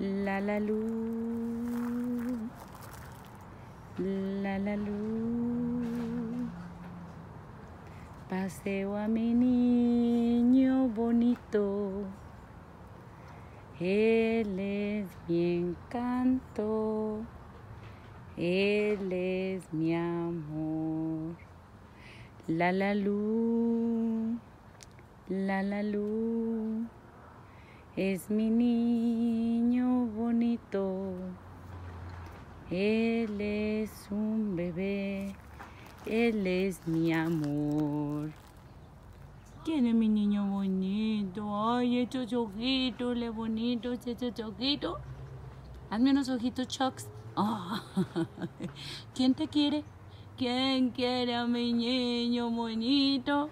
La la lu. La la lu. Paseo a mi niño bonito. Él es mi encanto. Él es mi amor. La la lu. La la lu. Es mi niño bonito. Él es un bebé. Él es mi amor. ¿Quién es mi niño bonito? Ay, estos ojitos, le bonitos, estos ojitos. Hazme unos ojitos, Chucks. Ah, ¿Quién te quiere? ¿Quién quiere a mi niño bonito?